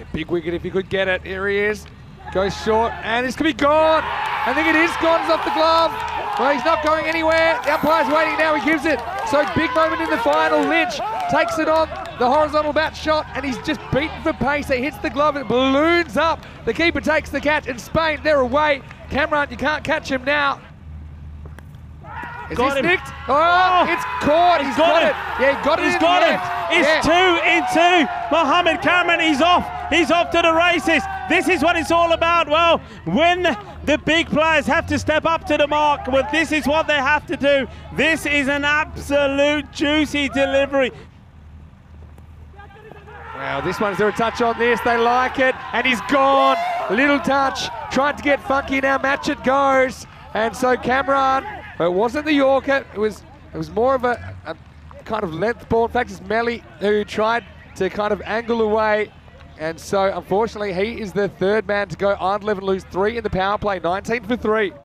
Yeah, big wicket if he could get it. Here he is. Goes short, and this could be gone. I think it is gone. It's off the glove. Well, he's not going anywhere. The umpire's waiting now. He gives it. So big moment in the final. Lynch takes it on the horizontal bat shot, and he's just beaten for pace. He hits the glove it balloons up. The keeper takes the catch, and Spain, they're away. Kamran, you can't catch him now. Is Got this him. nicked? Oh! oh, it's caught. He's He's got got, it. it. Yeah, he got it. He's got it. It's Yeah. two in two. Mohammed Kamran, he's off. He's off to the races. This is what it's all about. Well, when the big players have to step up to the mark, well, this is what they have to do. This is an absolute juicy delivery. Wow, this one's there a touch on this. They like it, and he's gone. Little touch, tried to get funky. Now match it goes, and so Kamran. It wasn't the Yorker. It was. It was more of a, a kind of length ball. In fact, it's Melly who tried to kind of angle away, and so unfortunately he is the third man to go on 11 lose three in the power play. 19 for three.